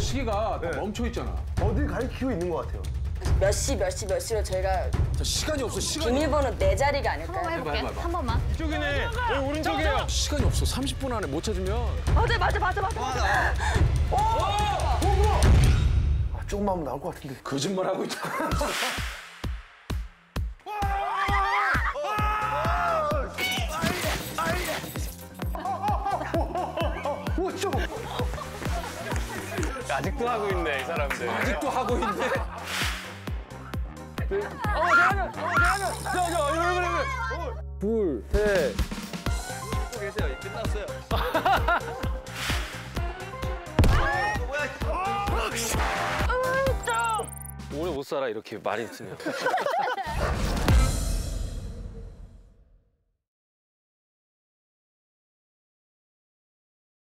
시계가 다 멈춰 있잖아. 어딜 가리키고 있는 것 같아요. 몇 시, 몇 시, 몇 시로 저희가 자, 시간이 없어, 시간이. 비밀번호 네 자리가 아닐까요? 한번 해볼게. 해봐, 해봐. 한 번만. 이쪽이네. 여기 오른쪽이에요. 시간이 없어. 30분 안에 못 찾으면. 맞아, 맞아, 맞아, 맞아. 맞아. 아, 조금만 하면 나올 것 같은데. 거짓말 하고 있다. 오, 좀. 아직도 하고 있네 이 사람들. 아직도 하고 있네. 어 잠깐만. 어 잠깐만. 저저 이거 이거 이거. 둘, 셋. 계세요. 끝났어요. 오래 못 살아 이렇게 말이 있으면.